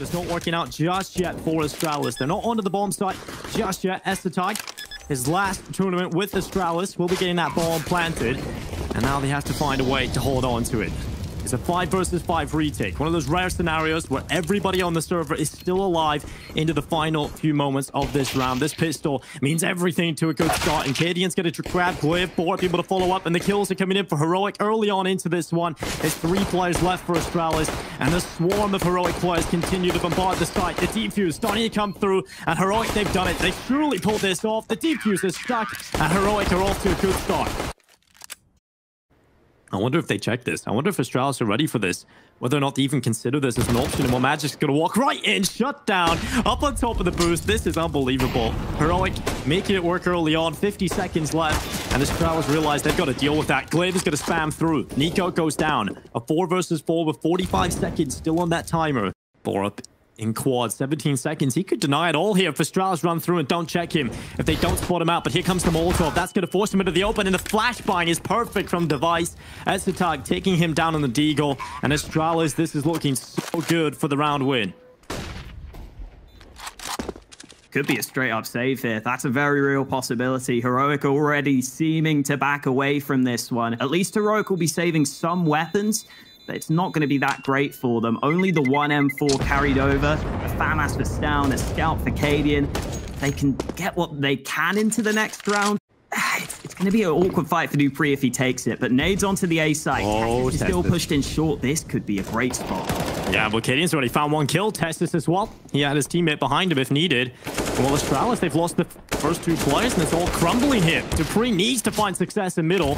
but it's not working out just yet for Astralis. They're not onto the bomb site just yet. Estetag, his last tournament with Astralis, will be getting that bomb planted. And now they have to find a way to hold on to it. It's a 5 versus 5 retake. One of those rare scenarios where everybody on the server is still alive into the final few moments of this round. This pistol means everything to a good start. And Cadian's going to grab Glyph, Board able to follow up, and the kills are coming in for Heroic early on into this one. There's three players left for Astralis, and the swarm of Heroic players continue to bombard the site. The defuse starting to come through, and Heroic, they've done it. They surely pulled this off. The defuse is stuck, and Heroic are off to a good start. I wonder if they check this. I wonder if Astralis are ready for this. Whether or not they even consider this as an option. And Magisk's going to walk right in, shut down, up on top of the boost. This is unbelievable. Heroic making it work early on. 50 seconds left. And Astralis realize they've got to deal with that. Glaive is going to spam through. NiKo goes down. A 4 versus 4 with 45 seconds still on that timer. Borup in quad. 17 seconds. He could deny it all here if Astralis run through and don't check him. If they don't spot him out. But here comes the Molotov. That's going to force him into the open. And the flashbang is perfect from Device. Estetag taking him down on the Deagle. And Astralis, this is looking so good for the round win. Could be a straight up save here. That's a very real possibility. Heroic already seeming to back away from this one. At least Heroic will be saving some weapons it's not going to be that great for them. Only the one M4 carried over. A FAMAS for Stavn, a Scout for Cadian. They can get what they can into the next round. It's, it's going to be an awkward fight for Dupree if he takes it, but nades onto the A side. Oh, still pushed in short. This could be a great spot. Yeah, but Cadian's already found one kill. TeSeS as well. He had his teammate behind him if needed. Well, Astralis, they've lost the first two players, and it's all crumbling here. Dupree needs to find success in middle.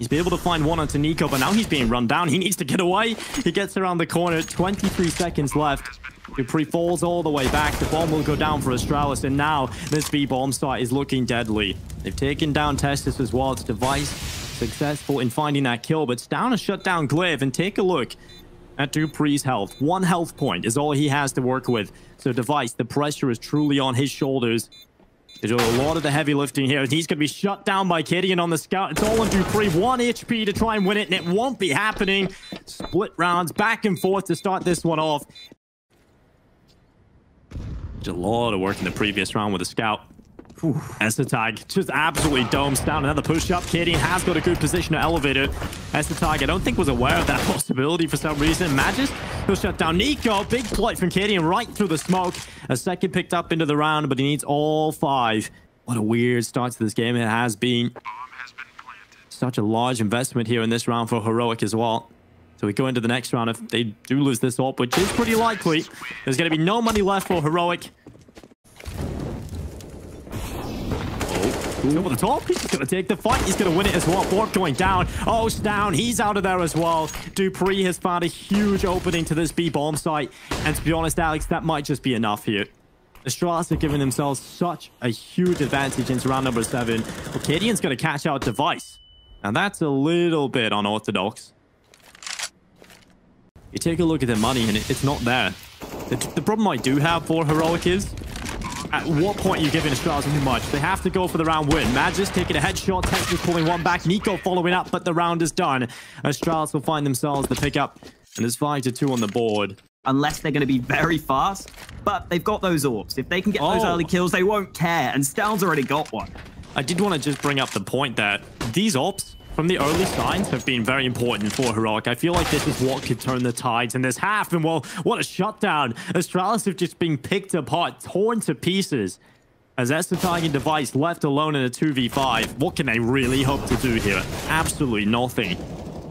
He's been able to find one onto NiKo, but now he's being run down. He needs to get away. He gets around the corner. 23 seconds left. dupreeh falls all the way back. The bomb will go down for Astralis, and now this B-bomb site is looking deadly. They've taken down TeSeS as well. It's Device successful in finding that kill, but Stavn has shut down Glaive, and take a look at Dupree's health. One health point is all he has to work with. So Device, the pressure is truly on his shoulders. They do a lot of the heavy lifting here. And he's going to be shut down by Cadian on the scout. It's all on dupreeh. One HP to try and win it, and it won't be happening. Split rounds back and forth to start this one off. Did a lot of work in the previous round with the scout. Estetag just absolutely domes down. Another push-up. Cadian has got a good position to elevate it. Estetag, I don't think was aware of that possibility for some reason. Magisk, he'll shut down NiKo. Big play from Cadian right through the smoke. A second picked up into the round, but he needs all five. What a weird start to this game it has been. Such a large investment here in this round for Heroic as well. So we go into the next round. If they do lose this op, which is pretty likely, there's going to be no money left for Heroic. Over the top. He's going to take the fight. He's going to win it as well. Borup going down. Oh, down. He's out of there as well. Dupree has found a huge opening to this B-bomb site. And to be honest, Alex, that might just be enough here. Astralis have given themselves such a huge advantage into round number seven. Well, going to catch out Device. And that's a little bit unorthodox. You take a look at the money and it's not there. The, the problem I do have for Heroic is at what point are you giving Astralis too much? They have to go for the round win. Magisk taking a headshot, Texas pulling one back, Nico following up, but the round is done. Astralis will find themselves the pickup, and there's 5 to 2 on the board. Unless they're going to be very fast, but they've got those orbs. If they can get oh. those early kills, they won't care, and Stavn's already got one. I did want to just bring up the point that these ops from the early signs have been very important for Heroic. I feel like this is what could turn the tides in this half. And well, what a shutdown. Astralis have just been picked apart, torn to pieces. As Estetag Device left alone in a 2v5, what can they really hope to do here? Absolutely nothing.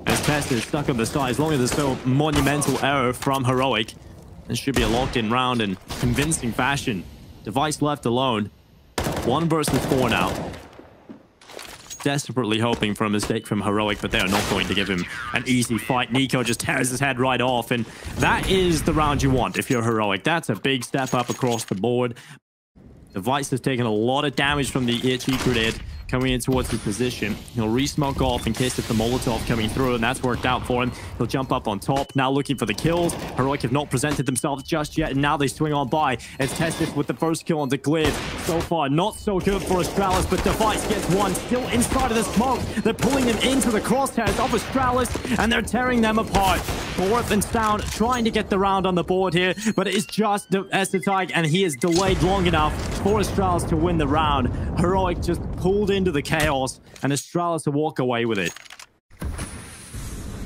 As Test is stuck on the side, as long as there's no monumental error from Heroic, this should be a locked-in round in convincing fashion. Device left alone. One versus four now desperately hoping for a mistake from Heroic, but they are not going to give him an easy fight. Nico just tears his head right off, and that is the round you want if you're Heroic. That's a big step up across the board. Device has taken a lot of damage from the HE grenade. Coming in towards his position. He'll re-smoke off in case of the Molotov coming through, and that's worked out for him. He'll jump up on top, now looking for the kills. Heroic have not presented themselves just yet, and now they swing on by. It's TeSeS with the first kill on the Glaive. So far, not so good for Astralis, but Device gets one. Still inside of the smoke. They're pulling him into the crosshairs of Astralis, and they're tearing them apart. Fourth and Sound trying to get the round on the board here, but it is just the Estetag, and he is delayed long enough for Astralis to win the round. Heroic just pulled into the chaos, and Astralis to walk away with it.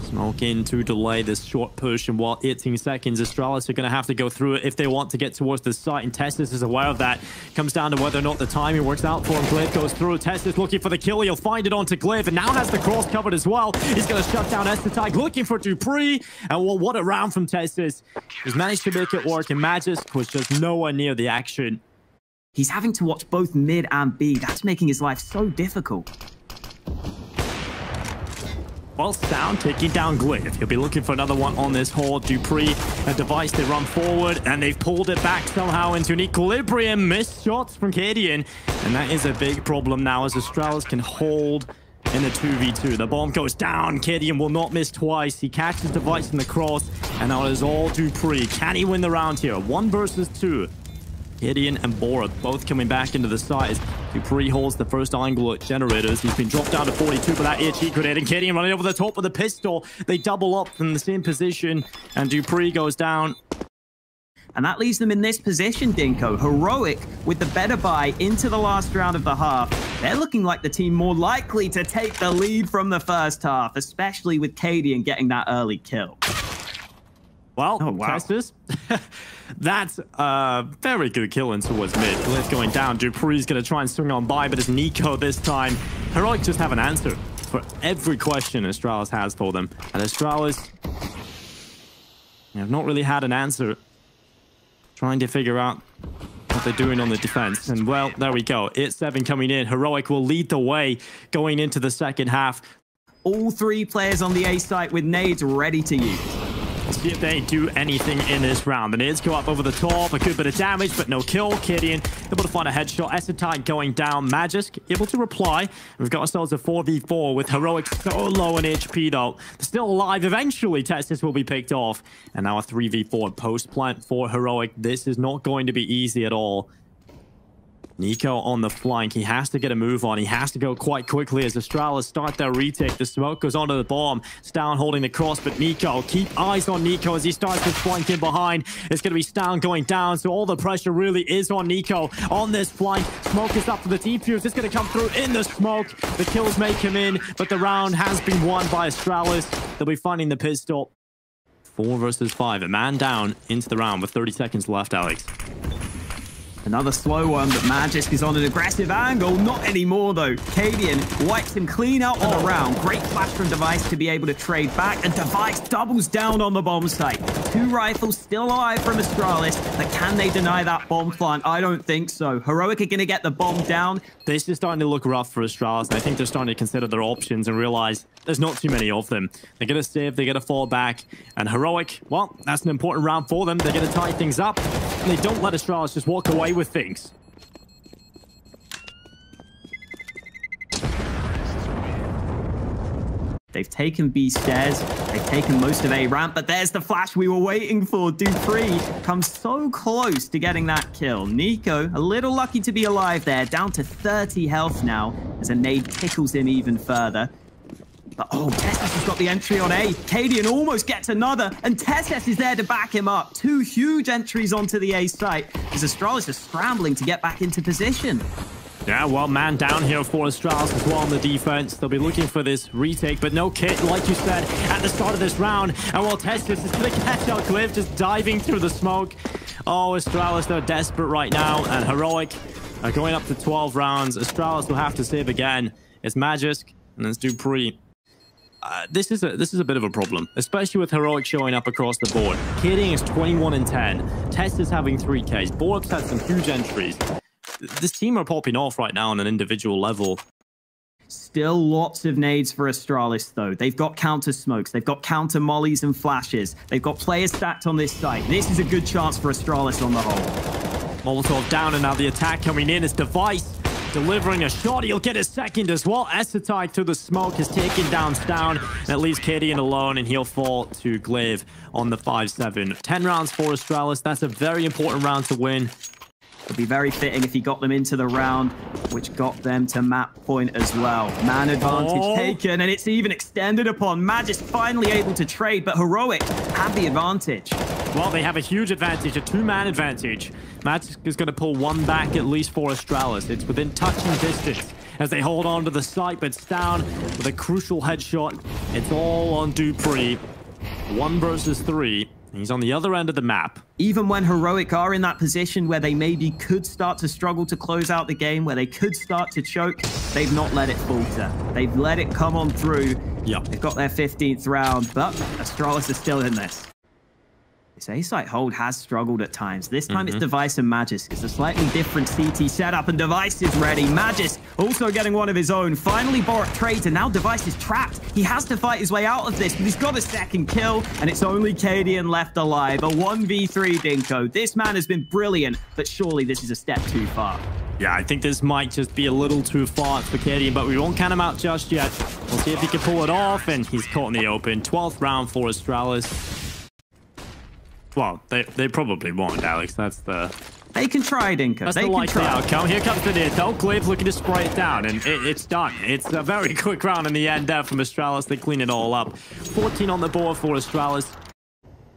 Smoke in to delay this short push, and while 18 seconds, Astralis are going to have to go through it if they want to get towards the site, and TeSeS is aware of that. Comes down to whether or not the timing works out for him. Glaive goes through. TeSeS looking for the kill. He'll find it onto Glaive, and now has the cross covered as well. He's going to shut down Estetag, looking for Dupree, and well, what a round from TeSeS. He's managed to make it work, and Magisk was just nowhere near the action. He's having to watch both mid and B. That's making his life so difficult. Well, Sound taking down Glaive. He'll be looking for another one on this hole. Dupree, a device, they run forward, and they've pulled it back somehow into an equilibrium. Missed shots from Cadian, and that is a big problem now as Astralis can hold in the 2v2. The bomb goes down. Cadian will not miss twice. He catches the Device in the cross, and now it is all Dupree. Can he win the round here? One versus two. Gideon and Bora both coming back into the site dupreeh holds the first angle at generators. He's been dropped down to 42 for that HE grenade and Gideon running over the top with the pistol. They double up from the same position and Dupree goes down. And that leaves them in this position, Dinko. Heroic with the better buy into the last round of the half. They're looking like the team more likely to take the lead from the first half, especially with Cadian getting that early kill. Well, oh, wow. That's a very good kill in towards mid. Glaive going down. dupreeh's going to try and swing on by, but it's NiKo this time. Heroic just have an answer for every question Astralis has for them. And Astralis have not really had an answer trying to figure out what they're doing on the defense. And well, there we go. It's seven coming in. Heroic will lead the way going into the second half. All three players on the A site with nades ready to use see if they do anything in this round. The nades go up over the top, a good bit of damage, but no kill. Cadian able to find a headshot. Essetine going down. Magisk able to reply. We've got ourselves a 4v4 with Heroic so low on HP though. Still alive. Eventually, Texas will be picked off. And now a 3v4 post plant for Heroic. This is not going to be easy at all. NiKo on the flank. He has to get a move on. He has to go quite quickly as Astralis start their retake. The smoke goes onto the bomb. Stavn holding the cross, but NiKo, keep eyes on NiKo as he starts to flank in behind. It's going to be Stavn going down, so all the pressure really is on NiKo on this flank. Smoke is up for the defuse. It's going to come through in the smoke. The kills may come in, but the round has been won by Astralis. They'll be finding the pistol. Four versus five. A man down into the round with 30 seconds left, Alex. Another slow one, but Magisk is on an aggressive angle. Not anymore, though. Cadian wipes him clean out on the round. Great flash from Device to be able to trade back, and Device doubles down on the bomb site. Two rifles still alive from Astralis, but can they deny that bomb plant? I don't think so. Heroic are going to get the bomb down. This is starting to look rough for Astralis, and I think they're starting to consider their options and realize there's not too many of them. They're going to save, they're going to fall back, and Heroic, well, that's an important round for them. They're going to tie things up, and they don't let Astralis just walk away with things. They've taken B stairs. They've taken most of A ramp, but there's the flash we were waiting for. dupreeh comes so close to getting that kill. Nico, a little lucky to be alive there, down to 30 health now as a nade tickles him even further. But, oh, TeSeS has got the entry on A. Cadian almost gets another, and TeSeS is there to back him up. Two huge entries onto the A site as Astralis is scrambling to get back into position. Yeah, well, man down here for Astralis as well on the defense. They'll be looking for this retake, but no kit, like you said, at the start of this round. And while TeSeS is going to catch out Cliff, just diving through the smoke. Oh, Astralis, they're desperate right now, and Heroic are going up to 12 rounds. Astralis will have to save again. It's Magisk, and it's dupreeh. Uh, this is a this is a bit of a problem, especially with heroic showing up across the board. Kidding is 21 and 10. Test is having 3Ks. Borup's had some huge entries. This team are popping off right now on an individual level. Still lots of nades for Astralis, though. They've got counter smokes. They've got counter mollies and flashes. They've got players stacked on this site. This is a good chance for Astralis on the whole. Molotov down, and now the attack coming in is Device delivering a shot. He'll get a second as well. Esetai to the smoke has taken down Down. That leaves Cadian alone, and he'll fall to Glaive on the 5-7. 10 rounds for Astralis. That's a very important round to win. It would be very fitting if he got them into the round, which got them to map point as well. Man advantage oh. taken, and it's even extended upon. Magisk finally able to trade, but Heroic have the advantage. Well, they have a huge advantage, a two-man advantage. Magisk is going to pull one back at least for Astralis. It's within touching distance as they hold on to the site, but it's down with a crucial headshot. It's all on Dupree. One versus three. He's on the other end of the map. Even when Heroic are in that position where they maybe could start to struggle to close out the game, where they could start to choke, they've not let it falter. They've let it come on through. Yep. They've got their 15th round, but Astralis is still in this. This A-site hold has struggled at times. This time mm -hmm. it's mm-hmm. Device and Magisk. It's a slightly different CT setup, and Device is ready. Magisk also getting one of his own. Finally, Borup trades, and now Device is trapped. He has to fight his way out of this, but he's got a second kill, and it's only Cadian left alive. A 1v3 Dinko. This man has been brilliant, but surely this is a step too far. Yeah, I think this might just be a little too far for Cadian, but we won't count him out just yet. We'll see if he can pull it off, and he's caught in the open. 12th round for Astralis. Well, they, they probably won't, Alex. That's the... They can try, Dinko. That's they the likely try. outcome. Here comes the Nito. Glaive looking to spray it down, and it, it's done. It's a very quick round in the end there from Astralis. They clean it all up. 14 on the board for Astralis.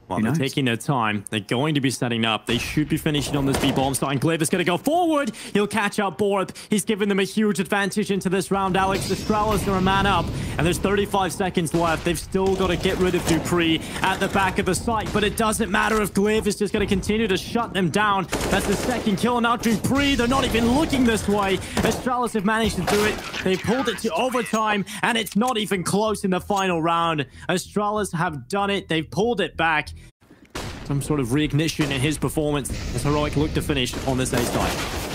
Well, they're taking their time. They're going to be setting up. They should be finishing on this B-bomb site. Glaive is going to go forward. He'll catch up Borup. He's given them a huge advantage into this round. Alex Astralis are a man up. And there's 35 seconds left. They've still got to get rid of Dupree at the back of the site. But it doesn't matter if Glaive is just going to continue to shut them down. That's the second kill. Now dupreeh, they're not even looking this way. Astralis have managed to do it. They've pulled it to overtime. And it's not even close in the final round. Astralis have done it. They've pulled it back some sort of reignition in his performance as Heroic look to finish on this A side.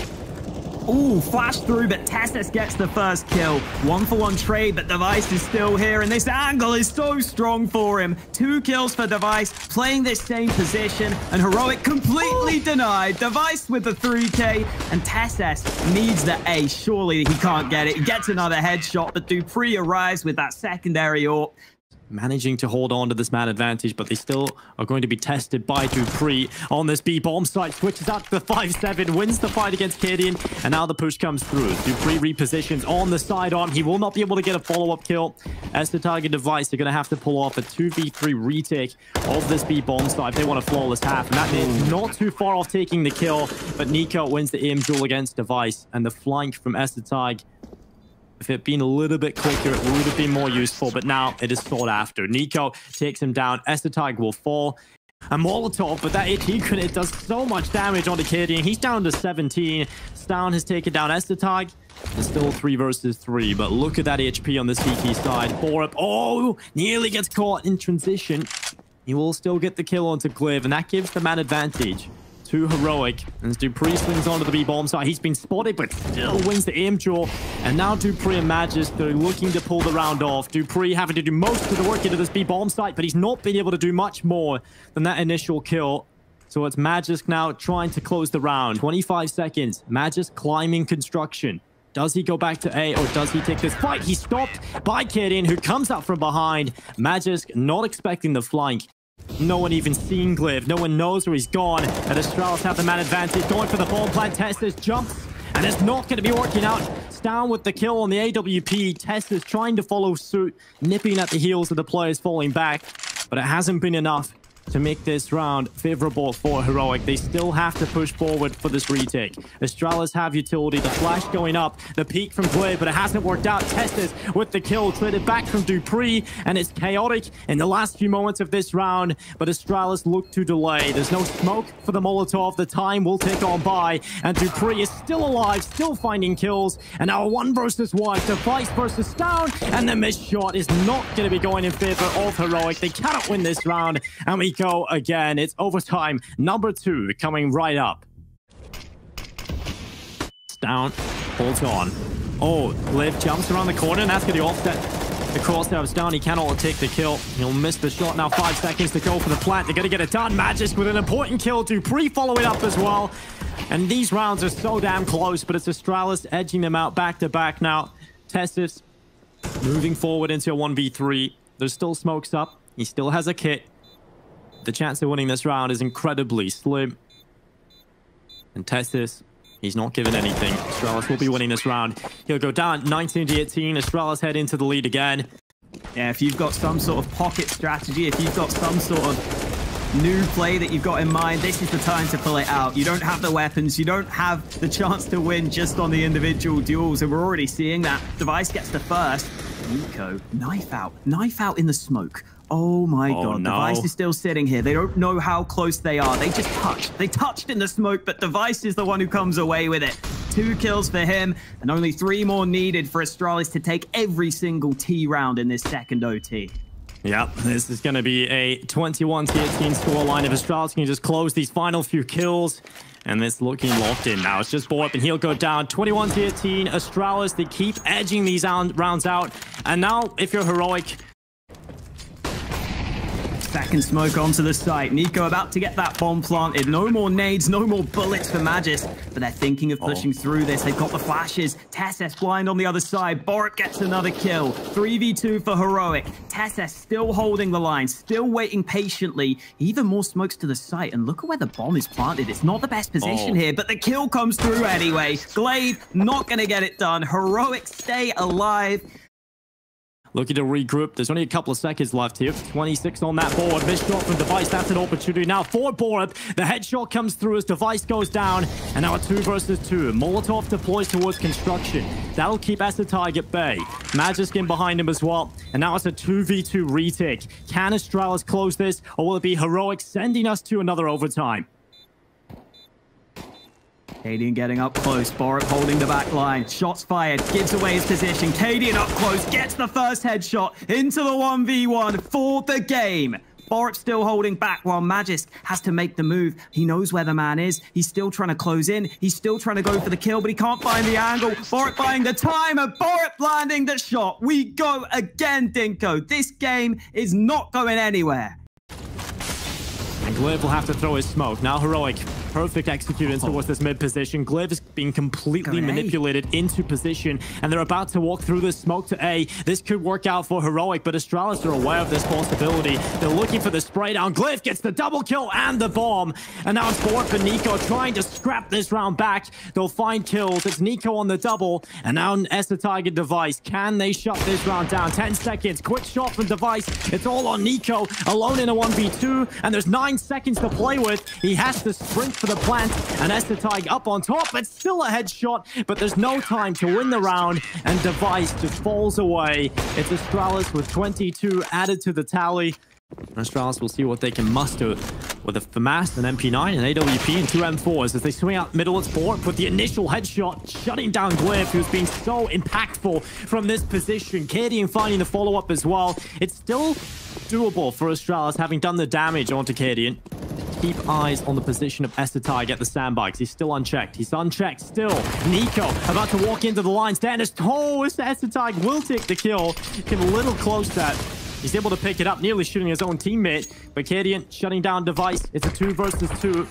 Ooh, flash through, but TeSeS gets the first kill. One for one trade, but Device is still here, and this angle is so strong for him. Two kills for Device, playing this same position, and Heroic completely denied. Device with the 3k, and TeSeS needs the A. Surely he can't get it. He gets another headshot, but dupreeh arrives with that secondary AWP managing to hold on to this man advantage, but they still are going to be tested by Dupree on this B-bomb site. Switches out to the 5-7, wins the fight against Cadian, and now the push comes through. Dupree repositions on the sidearm. He will not be able to get a follow-up kill as the target device. They're going to have to pull off a 2v3 retake of this B-bomb site if they want a flawless half, and that is not too far off taking the kill, but NiKo wins the aim duel against Device, and the flank from Esetai if it had been a little bit quicker, it would have been more useful, but now it is sought after. NiKo takes him down. Esetai will fall. A Molotov, but that HE grenade does so much damage on the Cadian. He's down to 17. Stavn has taken down Esetai. It's still 3 versus 3, but look at that HP on the CT side. Borup, oh, nearly gets caught in transition. He will still get the kill onto Glaive, and that gives the man advantage too heroic. As dupreeh swings onto the B-bomb site, he's been spotted, but still wins the aim duel. And now Dupree and Magisk, they're looking to pull the round off. Dupree having to do most of the work into this B-bomb site, but he's not been able to do much more than that initial kill. So it's Magisk now trying to close the round. 25 seconds. Magisk climbing construction. Does he go back to A or does he take this fight? He's stopped by Cadian, who comes out from behind. Magisk not expecting the flank. No one even seen Glaive. No one knows where he's gone. And Astralis have the man advantage. Going for the bomb plant. TeSeS jumps. And it's not going to be working out. Down with the kill on the AWP. TeSeS trying to follow suit. Nipping at the heels of the players falling back. But it hasn't been enough to make this round favorable for Heroic. They still have to push forward for this retake. Astralis have utility, the flash going up, the peak from Glaive, but it hasn't worked out. TeSeS with the kill, traded back from Dupree, and it's chaotic in the last few moments of this round, but Astralis look to delay. There's no smoke for the Molotov. The time will tick on by, and Dupree is still alive, still finding kills, and now one versus one, Device versus down, and the missed shot is not going to be going in favor of Heroic. They cannot win this round, and we go again. It's overtime number two coming right up. Down, holds on. Oh, Liv jumps around the corner and that's going to offset the crosshair's down. He cannot take the kill. He'll miss the shot now. Five seconds to go for the plant. They're going to get it done. Magisk with an important kill. dupreeh follow it up as well. And these rounds are so damn close, but it's Astralis edging them out back to back now. TeSeS moving forward into a 1v3. There's still smokes up. He still has a kit. The chance of winning this round is incredibly slim. And TeSeS, he's not given anything. Astralis will be winning this round. He'll go down 19 to 18. Astralis head into the lead again. Yeah, if you've got some sort of pocket strategy, if you've got some sort of new play that you've got in mind, this is the time to pull it out. You don't have the weapons, you don't have the chance to win just on the individual duels, and we're already seeing that. Device gets the first. NiKo, knife out, knife out in the smoke. Oh my oh, god, no. Device is still sitting here. They don't know how close they are. They just touched. They touched in the smoke, but Device is the one who comes away with it. Two kills for him, and only three more needed for Astralis to take every single T round in this second OT. Yep, this is going to be a 21 to 18 scoreline. If Astralis can just close these final few kills, and it's looking locked in now. It's just Borup, and he'll go down 21 to 18. Astralis, they keep edging these rounds out. And now, if you're heroic, Second smoke onto the site. Nico about to get that bomb planted. No more nades, no more bullets for Magisk. But they're thinking of pushing oh. through this. They've got the flashes. TeSeS blind on the other side. Borup gets another kill. 3v2 for Heroic. TeSeS still holding the line, still waiting patiently. Even more smokes to the site. And look at where the bomb is planted. It's not the best position oh. here, but the kill comes through anyway. Glaive not going to get it done. Heroic stay alive. Looking to regroup. There's only a couple of seconds left here. 26 on that board. Missed shot from Device. That's an opportunity now for Borup. The headshot comes through as Device goes down. And now a two versus two. Molotov deploys towards construction. That'll keep Asetarg at bay. Magisk behind him as well. And now it's a 2v2 retake. Can Astralis close this? Or will it be Heroic sending us to another overtime? Cadian getting up close. Borup holding the back line. Shots fired. Gives away his position. Cadian up close. Gets the first headshot into the 1v1 for the game. Borup still holding back while Magisk has to make the move. He knows where the man is. He's still trying to close in. He's still trying to go for the kill, but he can't find the angle. Borup buying the time and Borup landing the shot. We go again, Dinko. This game is not going anywhere. And Glaive will have to throw his smoke. Now Heroic perfect execution oh. towards this mid position. Glaive is being completely manipulated A. into position, and they're about to walk through the smoke to A. This could work out for Heroic, but Astralis are aware of this possibility. They're looking for the spray down. Glaive gets the double kill and the bomb. And now it's Borup and NiKo trying to scrap this round back. They'll find kills. It's NiKo on the double, and now Asetarg Device. Can they shut this round down? 10 seconds. Quick shot from Device. It's all on NiKo, alone in a 1v2, and there's 9 seconds to play with. He has to sprint for the plant, and Asetarg up on top, but still a headshot, but there's no time to win the round, and Device just falls away. It's Astralis with 22 added to the tally. Astralis will see what they can muster with a FAMAS, an MP9, an AWP, and two M4s as they swing out middle. It's Borup with the initial headshot, shutting down Glaive, who's been so impactful from this position. Cadian finding the follow-up as well. It's still doable for Astralis, having done the damage onto Cadian keep eyes on the position of Asetarg at the sandbags. He's still unchecked. He's unchecked still. NiKo about to walk into the line. Stannis, oh, Asetarg will take the kill. Came a little close that. He's able to pick it up, nearly shooting his own teammate. But Cadian shutting down Device. It's a two versus two.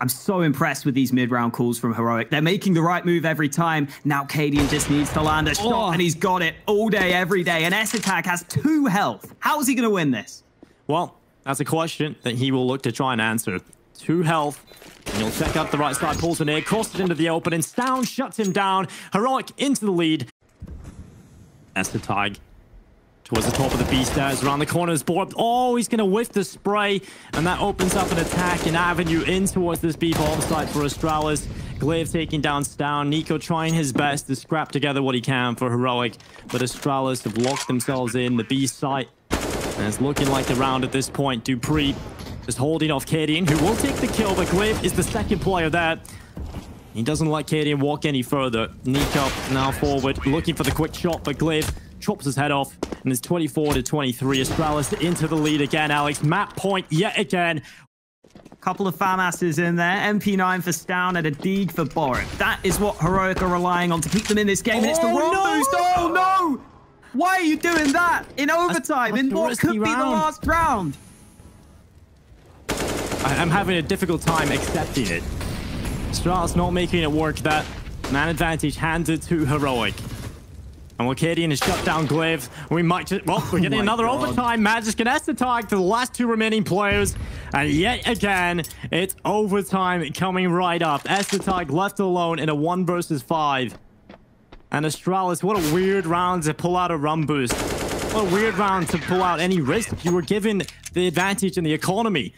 I'm so impressed with these mid-round calls from Heroic. They're making the right move every time. Now Cadian just needs to land a shot, oh. and he's got it all day, every day. And Asetarg has two health. How is he going to win this? Well, that's a question that he will look to try and answer. Two health. And he'll check out the right side, pulls an air, crosses into the open, and Stavn shuts him down. Heroic into the lead. That's the tag. Towards the top of the B stairs, around the corners, Borup. Oh, he's going to whiff the spray, and that opens up an attack, an avenue in towards this B bomb site for Astralis. Glaive taking down Stavn. NiKo trying his best to scrap together what he can for Heroic, but Astralis have locked themselves in the B site. And it's looking like the round at this point. Dupree just holding off Cadian, who will take the kill, but Glaive is the second player there. He doesn't let Cadian walk any further. NiKo now forward, looking for the quick shot, but Glaive chops his head off. And it's 24 to 23. Astralis into the lead again, Alex. Map point yet again. A couple of FAMASs in there. MP9 for Stavn and a Deeg for Borup. That is what Heroic are relying on to keep them in this game. Oh, and it's the oh, wrong no! boost. Oh, no! Why are you doing that in overtime in what could round. be the last round? I'm having a difficult time accepting it. Astralis not making it work. That man advantage handed to Heroic. And Wakadian has shut down Glaive. We might just... Well, we're oh getting Oh another God. overtime. Magisk and Estetag to the last two remaining players. And yet again, it's overtime coming right up. Estetag left alone in a one versus five. And Astralis, what a weird round to pull out a run boost. What a weird round to pull out any risk. You were given the advantage in the economy.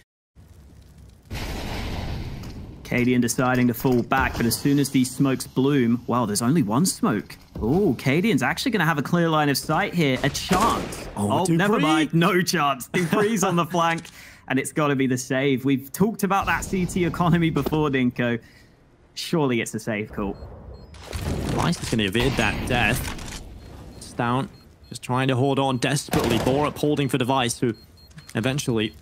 Cadian deciding to fall back, but as soon as these smokes bloom, wow, there's only one smoke. Oh, Cadian's actually going to have a clear line of sight here. A chance. Oh, oh never mind. No chance. Dupree's on the flank, and it's got to be the save. We've talked about that CT economy before, Dinko. Surely it's a save call. Rice is going to evade that death. Stout just trying to hold on desperately. Borup holding for Device, who eventually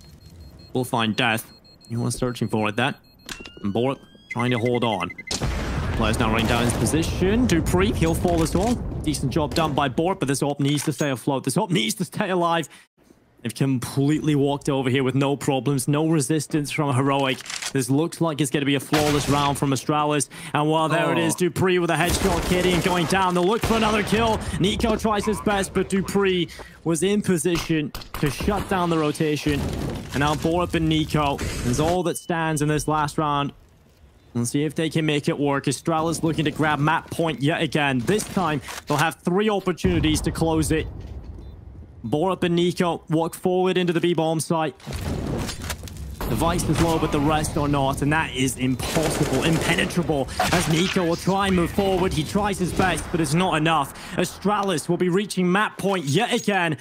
will find death. You are searching for it, that. And trying to hold on. Player's now running down his position. Dupree, he'll fall as well. Decent job done by Borup, but this op needs to stay afloat. This op needs to stay alive. They've completely walked over here with no problems, no resistance from Heroic. This looks like it's going to be a flawless round from Astralis. And while there it Oh. is, Dupree with a headshot, Kitty and going down. They'll look for another kill. Nico tries his best, but Dupree was in position to shut down the rotation. And now Borup and Nico is all that stands in this last round. Let's see if they can make it work. Astralis looking to grab map point yet again. This time, they'll have three opportunities to close it. Borup and Nico walk forward into the B-bomb site. The Vice is low, but the rest are not, and that is impossible, impenetrable. As Nico will try and move forward, he tries his best, but it's not enough. Astralis will be reaching map point yet again.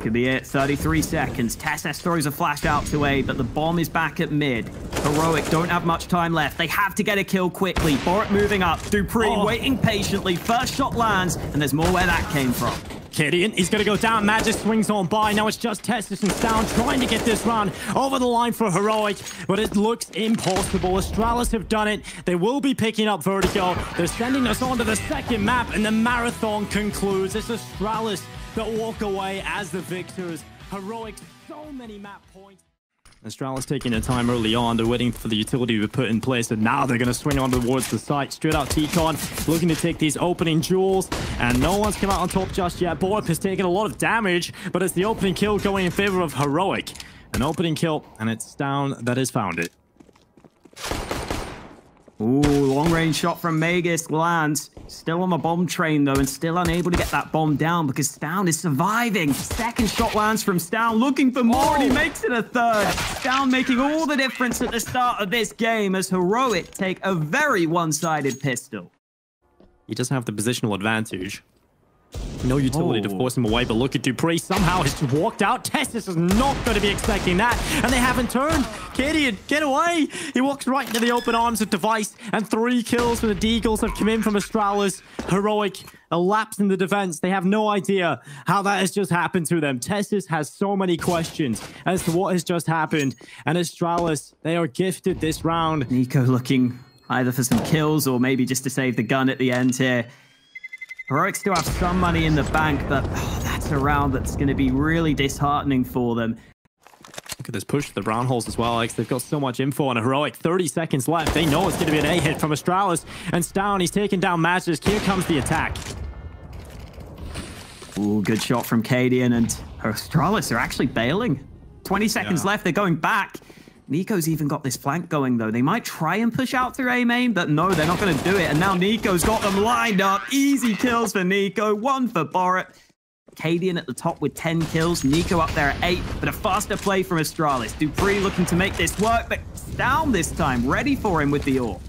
Could be it. 33 seconds. TeSeS throws a flash out to A, but the bomb is back at mid. Heroic don't have much time left. They have to get a kill quickly. Borup moving up. Dupree Oh. waiting patiently. First shot lands, and there's more where that came from. Gideon, he's going to go down. Magisk swings on by. Now it's just TeSeS and Down trying to get this run over the line for Heroic, but it looks impossible. Astralis have done it. They will be picking up Vertigo. They're sending us on to the second map, and the marathon concludes. It's Astralis that walk away as the victors. Heroic, so many map points. Astralis taking their time early on. They're waiting for the utility to be put in place, and now they're going to swing on towards the site. Straight out T-Con, looking to take these opening jewels, and no one's come out on top just yet. Borup has taken a lot of damage, but it's the opening kill going in favor of Heroic. An opening kill, and it's down that has found it. Ooh, long range shot from Magisk lands. Still on the bomb train though, and still unable to get that bomb down because Stavn is surviving. Second shot lands from Stavn, looking for more, and he Oh. makes it a third. Stavn making all the difference at the start of this game as Heroic take a very one-sided pistol. He doesn't have the positional advantage. No utility to Oh. force him away, but look at Dupree. Somehow has walked out. TeSeS is not going to be expecting that, and they haven't turned. Cadian, get away! He walks right into the open arms of Device, and three kills from the Deagles have come in from Astralis. Heroic, a lapse in the defense. They have no idea how that has just happened to them. TeSeS has so many questions as to what has just happened, and Astralis, they are gifted this round. Nico looking either for some kills or maybe just to save the gun at the end here. Heroic still have some money in the bank, but oh, that's a round that's going to be really disheartening for them. Look at this push to the brown holes as well, Alex. They've got so much info on a heroic. 30 seconds left. They know it's going to be an A hit from Astralis. And Stavn, he's taking down Magisk. Here comes the attack. Ooh, good shot from Cadian and Astralis are actually bailing. 20 seconds Yeah. left, they're going back. Nico's even got this flank going though. They might try and push out through A main, but no, they're not going to do it. And now Nico's got them lined up. Easy kills for Nico, one for Borup. Cadian at the top with 10 kills. Nico up there at 8, but a faster play from Astralis. Dupree looking to make this work, but down this time, ready for him with the ore.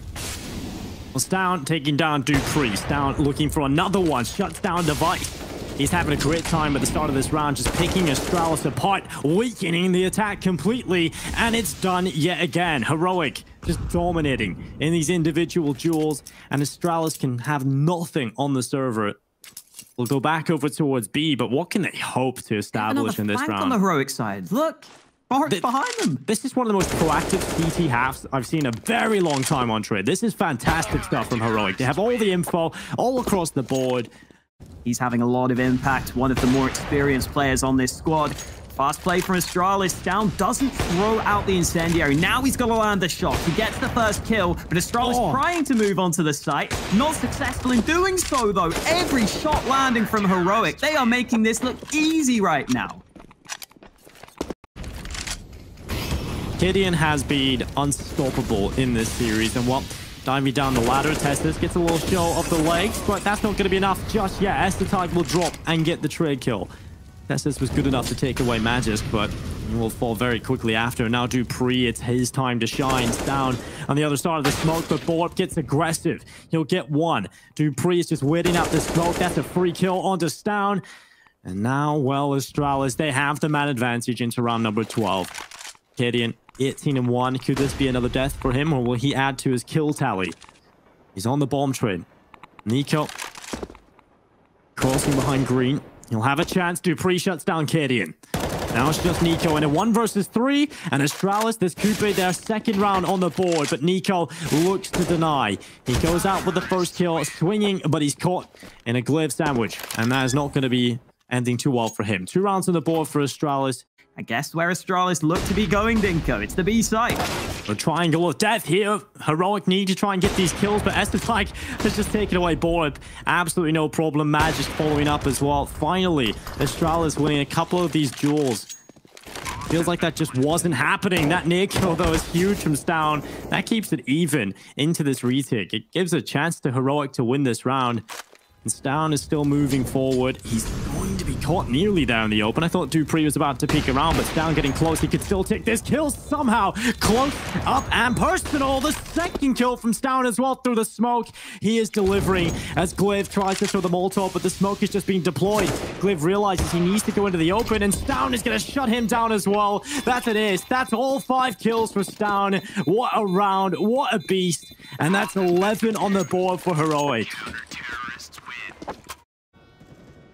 Well, Stavn taking down Dupree. Stavn looking for another one. Shuts down Device. He's having a great time at the start of this round, just picking Astralis apart, weakening the attack completely, and it's done yet again. Heroic, just dominating in these individual duels, and Astralis can have nothing on the server. We'll go back over towards B, but what can they hope to establish in this round? on the heroic side. Look, The- behind them. This is one of the most proactive CT halves I've seen in a very long time on trade. This is fantastic stuff from Heroic. They have all the info all across the board. He's having a lot of impact. One of the more experienced players on this squad. Fast play from Astralis. Down doesn't throw out the incendiary. Now he's got to land the shot. He gets the first kill, but Astralis oh. trying to move onto the site. Not successful in doing so, though. Every shot landing from Heroic. They are making this look easy right now. Gideon has been unstoppable in this series, and what? Diving down the ladder, TeSeS gets a little show of the legs, but that's not going to be enough just yet. Esther will drop and get the trade kill. TeSeS was good enough to take away Magisk, but will fall very quickly after. Now Dupree, it's his time to shine. Down on the other side of the smoke, but Borup gets aggressive. He'll get one. Dupree is just waiting out the smoke. That's a free kill onto Stavn. And now, well, Astralis, they have the man advantage into round number 12. Gideon 18 and 1. Could this be another death for him, or will he add to his kill tally? He's on the bomb train. Nico crossing behind Green. He'll have a chance. dupreeh shuts down Cadian. Now it's just Nico in a one versus three, and Astralis, this could be their second round on the board, but Nico looks to deny. He goes out with the first kill, swinging, but he's caught in a glaive sandwich, and that is not going to be ending too well for him. Two rounds on the board for Astralis. I guess where Astralis looked to be going, Dinko. It's the B side. A triangle of death here. Heroic need to try and get these kills, but Estefike has just taken away Borup. Absolutely no problem. Magisk following up as well. Finally, Astralis winning a couple of these duels. Feels like that just wasn't happening. That Nick, though, is huge from Stavn, that keeps it even into this retake. It gives a chance to Heroic to win this round. And Stavn is still moving forward. He's caught nearly there in the open. I thought Dupree was about to peek around, but Stavn getting close. He could still take this kill somehow. Close up and personal. The second kill from Stavn as well through the smoke. He is delivering as glaive tries to throw the Molotov, but the smoke is just being deployed. glaive realizes he needs to go into the open, and Stavn is going to shut him down as well. That's it is. That's all five kills for Stavn. What a round. What a beast. And that's 11 on the board for Heroic.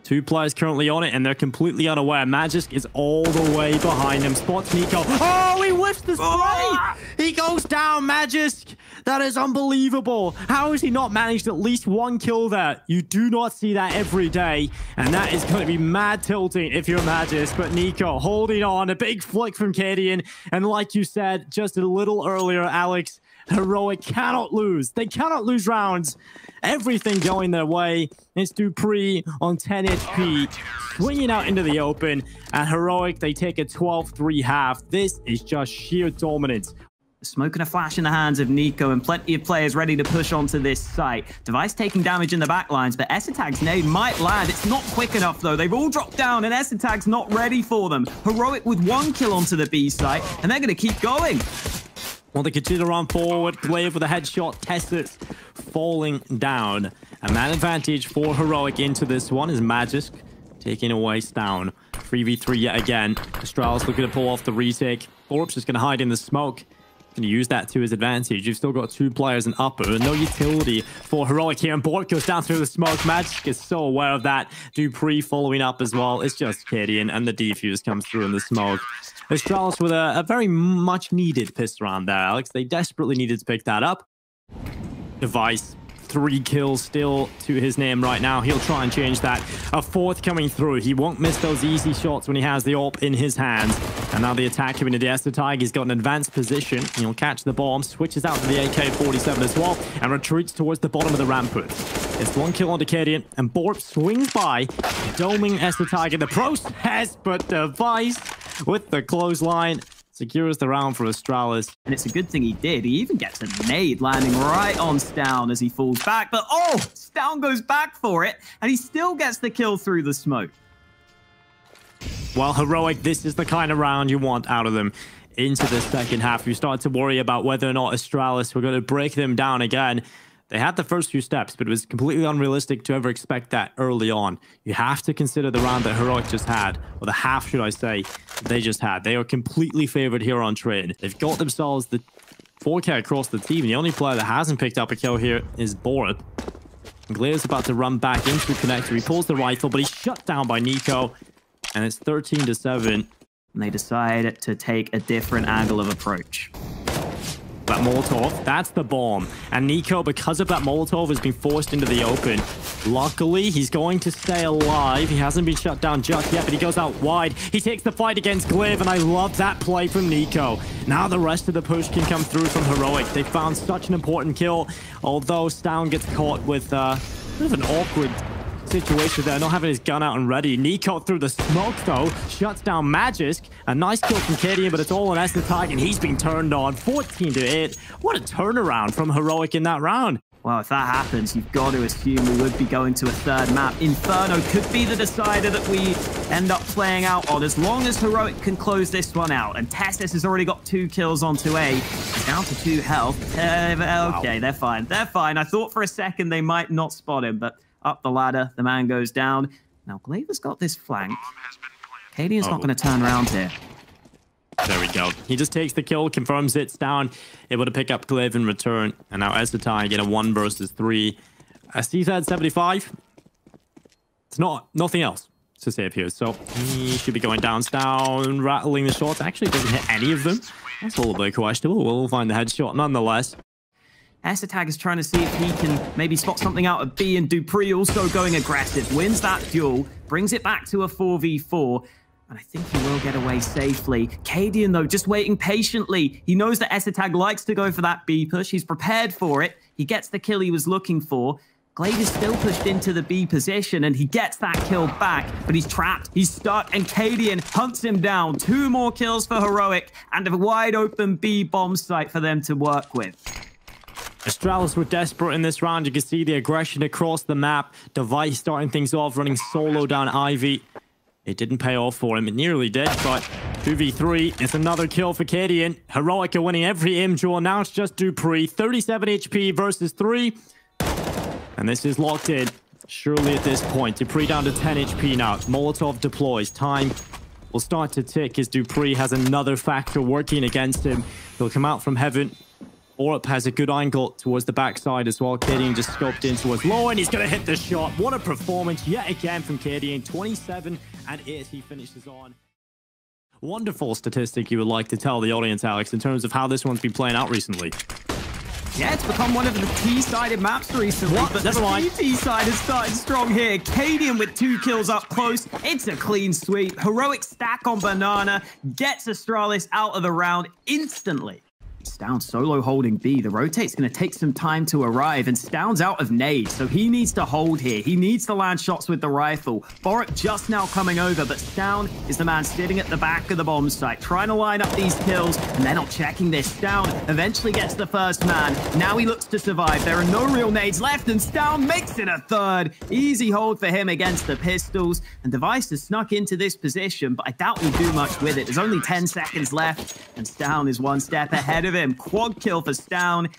Two players currently on it, and they're completely unaware. Magisk is all the way behind him. Spots Nico. Oh, he whiffs the spray! Oh! He goes down, Magisk! That is unbelievable. How has he not managed at least one kill there? You do not see that every day. And that is going to be mad tilting if you're Magisk. But Nico holding on. A big flick from Cadian. And like you said just a little earlier, Alex, Heroic cannot lose. They cannot lose rounds. Everything going their way. It's dupreeh on 10 HP, swinging out into the open. And Heroic, they take a 12-3 half. This is just sheer dominance. Smoking a flash in the hands of NiKo and plenty of players ready to push onto this site. Device taking damage in the backlines, but Esatag's nade might land. It's not quick enough, though. They've all dropped down, and Esatag's not ready for them. Heroic with one kill onto the B site, and they're going to keep going. Well, they continue to run forward. Glaive with a headshot. TeSeS falling down. A man advantage for Heroic into this one is Magisk taking away Stavn. 3v3 yet again. Astralis looking to pull off the retake. Orb's just going to hide in the smoke. Use that to his advantage. You've still got two players in upper. No utility for Heroic here. And Borup goes down through the smoke. Magisk is so aware of that. Dupree following up as well. It's just Cadian and the defuse comes through in the smoke. Astralis with a, a very much needed pistol round there, Alex. They desperately needed to pick that up. Device three kills still to his name right now. He'll try and change that. A fourth coming through. He won't miss those easy shots when he has the AWP in his hands. And now the attack into the Esther Tiger. He's got an advanced position. He'll catch the bomb, switches out to the AK-47 as well, and retreats towards the bottom of the rampart. It's one kill on Decadian, and Borup swings by, doming Esther Tiger. The process, but Device with the clothesline. Secures the round for Astralis. And it's a good thing he did. He even gets a nade landing right on Stavn as he falls back. But oh, Stavn goes back for it, and he still gets the kill through the smoke. Well, Heroic, this is the kind of round you want out of them into the second half. You start to worry about whether or not Astralis were going to break them down again. They had the first few steps, but it was completely unrealistic to ever expect that early on. You have to consider the round that Heroic just had, or the half, should I say, they just had. They are completely favored here on trade. They've got themselves the 4K across the team. The only player that hasn't picked up a kill here is Borup. Glaive's about to run back into the connector. He pulls the rifle, but he's shut down by NiKo. And it's 13 to 7. And they decide to take a different angle of approach. That Molotov, that's the bomb. And NiKo, because of that Molotov, has been forced into the open. Luckily, he's going to stay alive. He hasn't been shut down just yet, but he goes out wide. He takes the fight against Glaive, and I love that play from NiKo. Now the rest of the push can come through from Heroic. They found such an important kill, although Stavn gets caught with uh, a bit of an awkward situation there, not having his gun out and ready. NiKo through the smoke, though, shuts down Magisk. A nice kill from Cadian, but it's all on Asetek, and he's been turned on 14 to 8. What a turnaround from Heroic in that round. Well, if that happens, you've got to assume we would be going to a third map. Inferno could be the decider that we end up playing out on, as long as Heroic can close this one out. And TeSeS has already got two kills onto A. He's down to two health. Uh, okay, wow. they're fine. They're fine. I thought for a second they might not spot him, but up the ladder. The man goes down. Now, Glaive's got this flank. Cadian's oh. not going to turn around here. There we go. He just takes the kill, confirms it's down, able to pick up Glaive in return. And now es3tag get a one versus three. A CZ 75. It's not nothing else to say up here. So he should be going down, down, rattling the shots. Actually doesn't hit any of them. That's a little bit questionable. We'll find the headshot nonetheless. Asetek is trying to see if he can maybe spot something out of B, and dupreeh also going aggressive. Wins that duel, brings it back to a 4v4. And I think he will get away safely. Cadian, though, just waiting patiently. He knows that es3tag likes to go for that B push. He's prepared for it. He gets the kill he was looking for. Glaive is still pushed into the B position, and he gets that kill back, but he's trapped, he's stuck, and Cadian hunts him down. Two more kills for Heroic, and a wide open B bomb site for them to work with. Astralis were desperate in this round. You can see the aggression across the map. Device starting things off, running solo down Ivy. It didn't pay off for him. It nearly did, but 2v3. It's another kill for Cadian. Heroic are winning every aim duel. Now it's just dupreeh. 37 HP versus 3. And this is locked in. Surely at this point. dupreeh down to 10 HP now. Molotov deploys. Time will start to tick as dupreeh has another factor working against him. He'll come out from heaven. Orup has a good angle towards the backside as well. Cadian just scoped in towards low, and he's going to hit the shot. What a performance yet again from Cadian. 27 and 8 he finishes on. Wonderful statistic you would like to tell the audience, Alex, in terms of how this one's been playing out recently. Yeah, it's become one of the T-sided maps recently, what? but Never the T-side has started strong here. Cadian with two kills up close. It's a clean sweep. Heroic stack on Banana gets Astralis out of the round instantly. Stavn solo holding B. The rotate's going to take some time to arrive, and Stavn's out of nade, so he needs to hold here. He needs to land shots with the rifle. Borup just now coming over, but Stavn is the man sitting at the back of the bomb site, trying to line up these kills, and they're not checking this. Stavn eventually gets the first man. Now he looks to survive. There are no real nades left, and Stavn makes it a third. Easy hold for him against the pistols, and Device has snuck into this position, but I doubt he'll do much with it. There's only 10 seconds left, and Stavn is one step ahead of him. Quad kill for Stavn.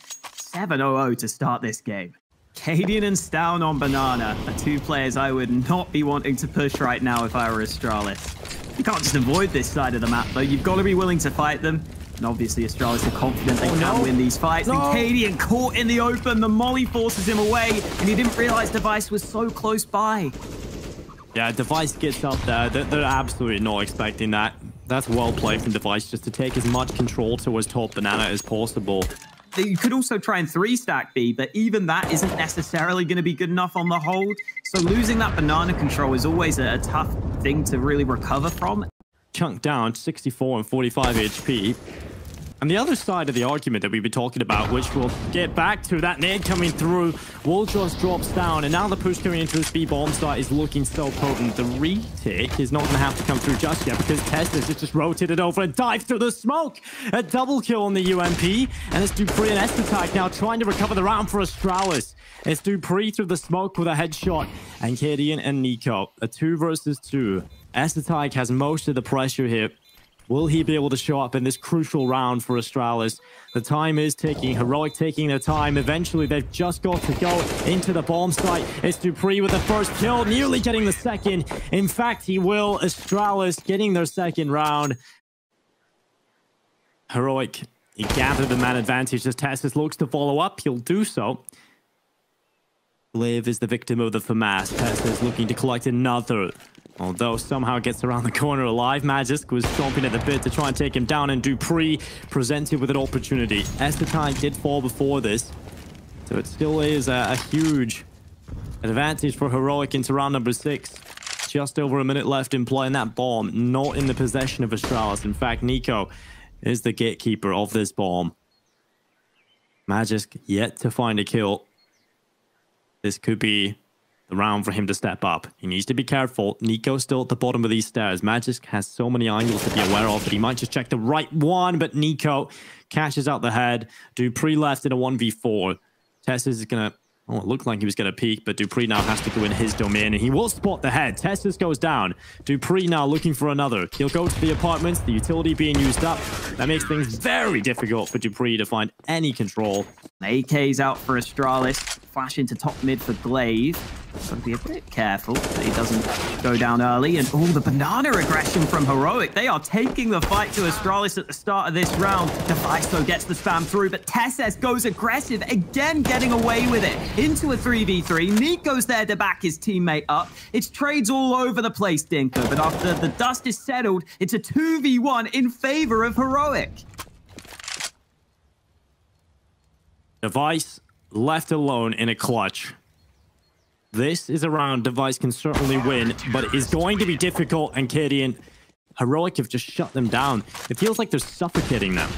7-0-0 to start this game. Cadian and Stavn on Banana are two players I would not be wanting to push right now if I were Astralis. You can't just avoid this side of the map, though. You've got to be willing to fight them. And obviously, Astralis are confident they oh, can no. win these fights. No. And Cadian caught in the open. The molly forces him away, and he didn't realize Device was so close by. Yeah, Device gets up there. They're, they're absolutely not expecting that. That's well played from Device just to take as much control towards top banana as possible. You could also try and three stack B, but even that isn't necessarily going to be good enough on the hold. So losing that banana control is always a, a tough thing to really recover from. Chunk down 64 and 45 HP. And the other side of the argument that we've been talking about, which we'll get back to, that nade coming through, Woljos drops down, and now the push coming into the speed bomb site is looking so potent. The retake is not going to have to come through just yet because TeSeS has just rotated over and dived through the smoke. A double kill on the UMP, and it's dupreeh and es3tag now trying to recover the round for Astralis. It's dupreeh through the smoke with a headshot, and Cadian and NiKo, a two versus two. es3tag has most of the pressure here. Will he be able to show up in this crucial round for Astralis? The time is ticking. Heroic taking their time. Eventually, they've just got to go into the bomb site. It's dupreeh with the first kill, nearly getting the second. In fact, he will. Astralis getting their second round. Heroic, he gathered the man advantage as TeSeS looks to follow up. He'll do so. Liv is the victim of the FAMAS. TeSeS looking to collect another Although somehow gets around the corner alive, Magisk was chomping at the bit to try and take him down, and dupreeh presented with an opportunity. es3tag did fall before this, so it still is a, a huge advantage for Heroic into round number six. Just over a minute left in play, and that bomb not in the possession of Astralis. In fact, NiKo is the gatekeeper of this bomb. Magisk yet to find a kill. This could be round for him to step up. He needs to be careful. NiKo's still at the bottom of these stairs. Magisk has so many angles to be aware of that he might just check the right one, but NiKo catches out the head. dupreeh left in a 1v4. TeSeS is going to Oh, it looked like he was going to peek, but dupreeh now has to go in his domain, and he will spot the head. TeSeS goes down. dupreeh now looking for another. He'll go to the apartments, the utility being used up. That makes things very difficult for dupreeh to find any control. AK's out for Astralis flash into top mid for Glaive. Got to be a bit careful that he doesn't go down early. And all oh, the banana aggression from Heroic. They are taking the fight to Astralis at the start of this round. Deviso gets the spam through, but TeSeS goes aggressive, again getting away with it. Into a 3v3. NiKo's there to back his teammate up. It's trades all over the place, Dinko. But after the dust is settled, it's a 2v1 in favor of Heroic. Device left alone in a clutch. This is a round Device can certainly win, but it is going to be difficult, and Cadian Heroic have just shut them down. It feels like they're suffocating them.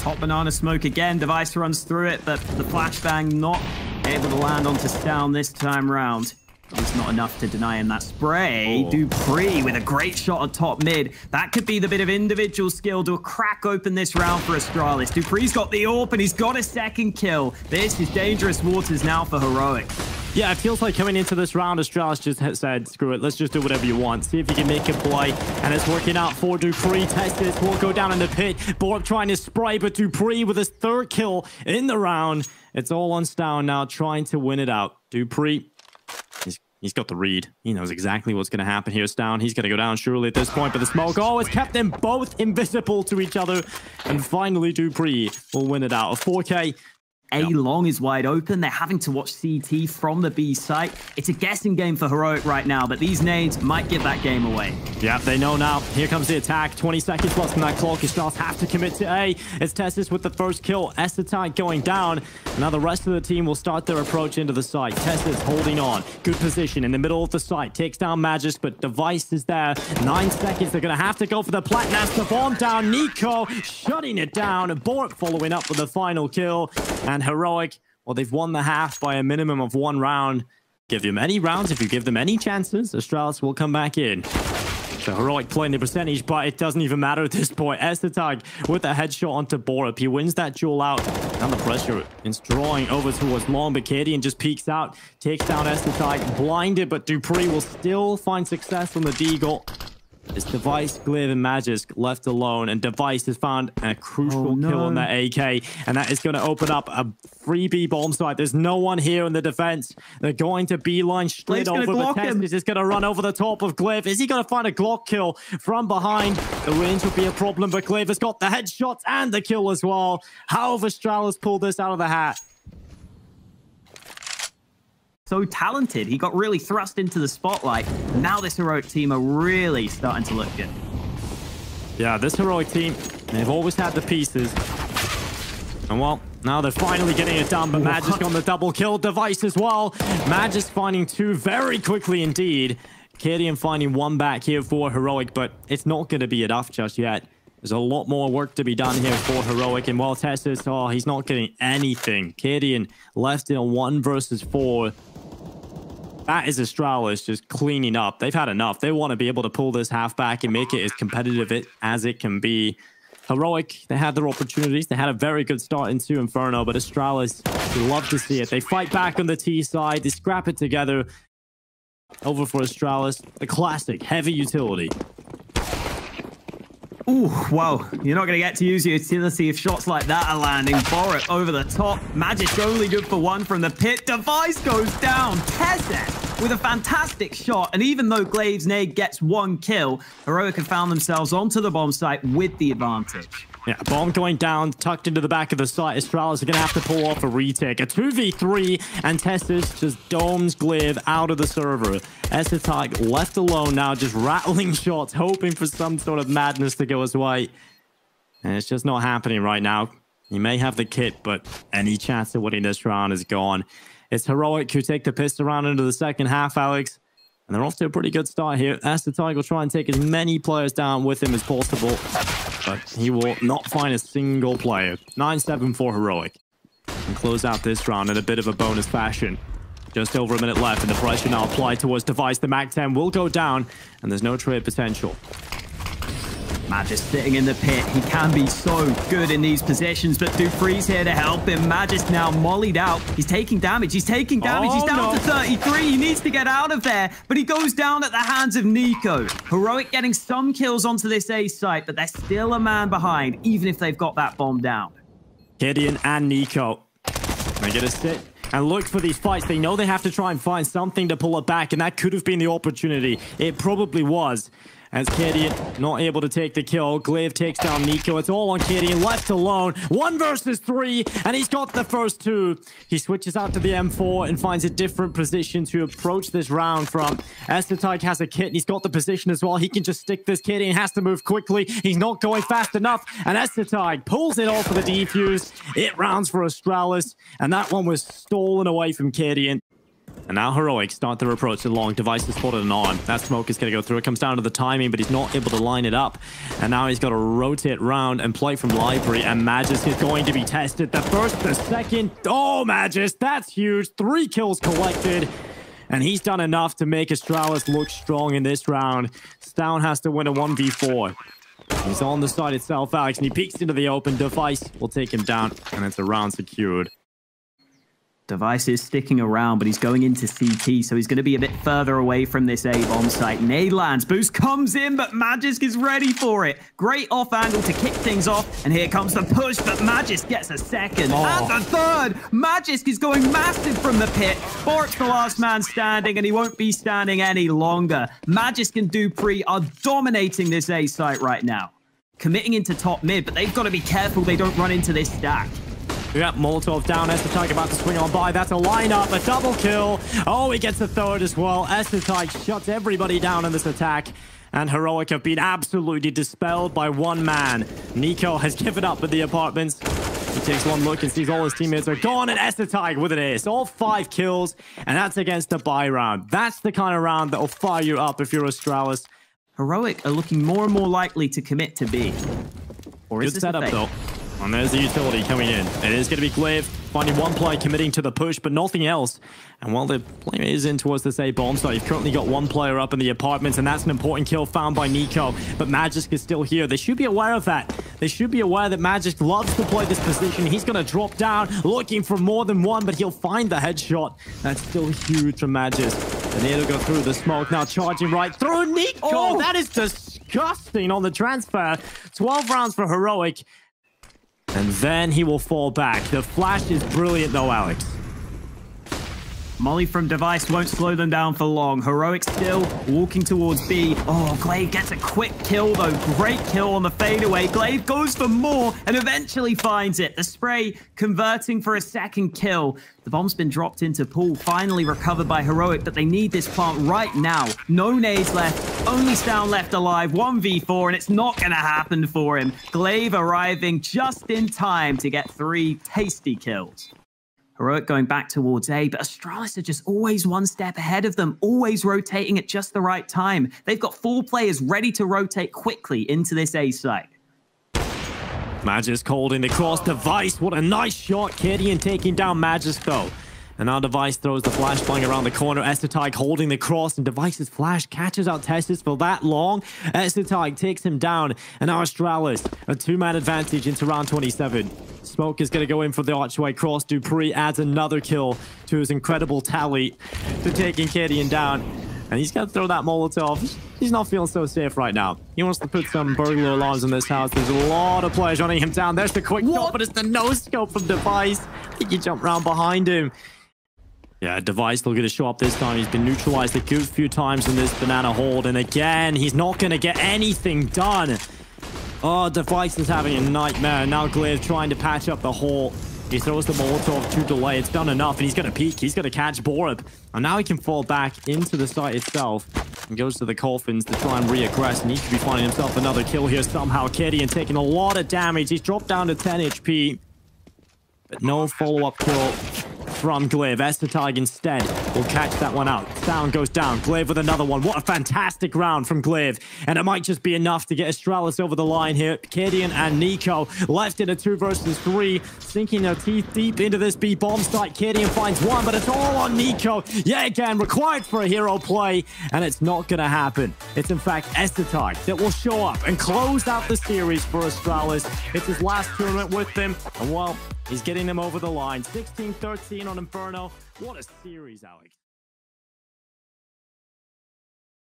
Top banana smoke again. Device runs through it, but the flashbang not able to land onto Stavn this time round. It's not enough to deny him that spray. Oh. dupreeh with a great shot on top mid. That could be the bit of individual skill to crack open this round for Astralis. dupreeh's got the AWP and he's got a second kill. This is dangerous waters now for Heroic. Yeah, it feels like coming into this round, Astralis just said, screw it, let's just do whatever you want. See if you can make a play. And it's working out for dupreeh. TeSeS will go down in the pit. Borb trying to spray, but dupreeh with his third kill in the round. It's all on Stavn now, trying to win it out. dupreeh He's got the read. He knows exactly what's going to happen here. down. He's going to go down surely at this point, but the smoke, it's kept them both invisible to each other. And finally, dupreeh will win it out. A 4K a long is wide open. They're having to watch CT from the B site. It's a guessing game for Heroic right now, but these nades might give that game away. Yeah, they know now. Here comes the attack. 20 seconds left in that clock. Stars have to commit to A. It's TeSeS with the first kill. es3tag going down. Now the rest of the team will start their approach into the site. TeSeS holding on. Good position in the middle of the site. Takes down Magisk, but Device is there. Nine seconds. They're going to have to go for the. That's the bomb down. NiKo shutting it down. Bork following up with the final kill. And and Heroic, well, they've won the half by a minimum of one round. Give them any rounds, if you give them any chances, Astralis will come back in. So Heroic playing the percentage, but it doesn't even matter at this point. es3tag with a headshot onto Borup. He wins that duel out. And the pressure is drawing over towards Long, but Cadian just peeks out, takes down es3tag, blinded, but dupreeh will still find success on the Deagle. It's Device, Glaive, and Magisk left alone, and Device has found a crucial oh, no. kill on that AK, and that is going to open up a freebie bomb site. There's no one here in the defense. They're going to beeline straight over the test. Is just going to run over the top of Glaive. Is he going to find a Glock kill from behind? The range will be a problem, but Glaive has got the headshots and the kill as well. How have Astralis pulled this out of the hat? So talented. He got really thrust into the spotlight. Now this heroic team are really starting to look good. Yeah, this heroic team, they've always had the pieces. And well, now they're finally getting it done, but? Magisk on the double kill device as well. Magisk finding two very quickly indeed. Cadian finding one back here for Heroic, but it's not going to be enough just yet. There's a lot more work to be done here for Heroic, and while TeSeS, oh, he's not getting anything. Cadian left in a one versus four. That is Astralis just cleaning up. They've had enough. They want to be able to pull this half back and make it as competitive as it can be. Heroic, they had their opportunities. They had a very good start into Inferno, but Astralis, you love to see it. They fight back on the T side. They scrap it together. Over for Astralis, the classic heavy utility. Ooh, wow. You're not going to get to use your utility if shots like that are landing. Borup over the top. Magisk only good for one from the pit. Device goes down. TeSeS with a fantastic shot. And even though Glaive's nade gets one kill, Heroic have found themselves onto the bomb site with the advantage. Yeah, bomb going down, tucked into the back of the site. Astralis are going to have to pull off a retake. A 2v3, and TeSeS just domes Glaive out of the server. es3tag left alone now, just rattling shots, hoping for some sort of madness to go his way. And it's just not happening right now. He may have the kit, but any chance of winning this round is gone. It's Heroic who take the pistol round into the second half, Alex. And they're off to a pretty good start here. es3tag will try and take as many players down with him as possible. But he will not find a single player. 9-7 for Heroic. And close out this round in a bit of a bonus fashion. Just over a minute left, and the pressure now applied towards Device. The MAC-10 will go down, and there's no trade potential. Magisk sitting in the pit. He can be so good in these positions, but dupreeh's here to help him. Magisk now mollied out. He's taking damage. He's taking damage. Oh, He's down no. to 33. He needs to get out of there, but he goes down at the hands of NiKo. Heroic getting some kills onto this A site, but they're still a man behind, even if they've got that bomb down. Gideon and NiKo. They get a sit and look for these fights. They know they have to try and find something to pull it back, and that could have been the opportunity. It probably was as Cadian not able to take the kill. Glaive takes down NiKo. It's all on Cadian, left alone. One versus three, and he's got the first two. He switches out to the M4 and finds a different position to approach this round from. es3tag has a kit, and he's got the position as well. He can just stick this Cadian, has to move quickly. He's not going fast enough, and es3tag pulls it off for the defuse. It rounds for Astralis, and that one was stolen away from Cadian. And now Heroic start their approach to long. Device is spotted an arm. That smoke is going to go through. It comes down to the timing, but he's not able to line it up. And now he's got to rotate round and play from library. And Magisk is going to be tested. The first, the second. Oh, Magisk, that's huge. Three kills collected. And he's done enough to make Astralis look strong in this round. Stavn has to win a 1v4. He's on the side itself, Alex, and he peeks into the open. Device will take him down, and it's a round secured. Device is sticking around, but he's going into CT, so he's going to be a bit further away from this A-bomb site. Nade lands, Boost comes in, but Magisk is ready for it. Great off angle to kick things off, and here comes the push, but Magisk gets a second. Oh. And the third! Magisk is going massive from the pit. Bork's the last man standing, and he won't be standing any longer. Magisk and dupreeh are dominating this A site right now. Committing into top mid, but they've got to be careful they don't run into this stack. Yep, Molotov down. es3tag about to swing on by. That's a lineup, a double kill. Oh, he gets a third as well. es3tag shuts everybody down in this attack. And Heroic have been absolutely dispelled by one man. NiKo has given up at the apartments. He takes one look and sees all his teammates are gone, and es3tag with an ace. All five kills, and that's against the buy round. That's the kind of round that will fire you up if you're Astralis. Heroic are looking more and more likely to commit to B. Or is Good setup, though. And there's the utility coming in. It is going to be Glaive finding one player committing to the push, but nothing else. And while the play is in towards this A bomb site, you've currently got one player up in the apartments, and that's an important kill found by NiKo. But Magisk is still here. They should be aware of that. They should be aware that Magisk loves to play this position. He's going to drop down, looking for more than one, but he'll find the headshot. That's still huge from Magisk. And he'll go through the smoke, now charging right through NiKo. Oh. That is disgusting on the transfer. 12 rounds for Heroic. And then he will fall back. The flash is brilliant though, Alex. Molly from Device won't slow them down for long. Heroic still walking towards B. Oh, Glaive gets a quick kill, though. Great kill on the fadeaway. Glaive goes for more and eventually finds it. The spray converting for a second kill. The bomb's been dropped into pool, finally recovered by Heroic, but they need this plant right now. No nades left, only Stavn left alive, 1v4, and it's not going to happen for him. Glaive arriving just in time to get three tasty kills. Heroic going back towards A, but Astralis are just always one step ahead of them, always rotating at just the right time. They've got four players ready to rotate quickly into this A site. Magisk holding the cross device. What a nice shot. Cadian taking down Magisk though. And now Device throws the flashbang around the corner. es3tag holding the cross, and Device's flash catches out TeSeS for that long. Esotyke takes him down, and now Astralis, a two-man advantage into round 27. Smoke is going to go in for the archway cross. dupreeh adds another kill to his incredible tally to taking Cadian down. And he's going to throw that Molotov. He's not feeling so safe right now. He wants to put some burglar alarms in this house. There's a lot of players running him down. There's the quick what? shot, but it's the no-scope from Device. I think he jumped around behind him. Yeah, Device going to show up this time. He's been neutralized a good few times in this banana hold. And again, he's not going to get anything done. Oh, Device is having a nightmare. Now Glaive trying to patch up the hole. He throws the Molotov to delay. It's done enough, and he's going to peek. He's going to catch Borup. And now he can fall back into the site itself and goes to the coffins to try and reaggress. And he could be finding himself another kill here somehow. Cadian taking a lot of damage. He's dropped down to 10 HP. But no follow-up kill from Glaive. es3tag instead will catch that one out. Sound goes down. Glaive with another one. What a fantastic round from Glaive. And it might just be enough to get Astralis over the line here. Cadian and NiKo left in a two versus three, sinking their teeth deep into this B bomb site. Cadian finds one, but it's all on NiKo. Yet again, required for a hero play, and it's not going to happen. It's in fact es3tag that will show up and close out the series for Astralis. It's his last tournament with them, and well, he's getting them over the line. 16-13 on Inferno. What a series, Alex.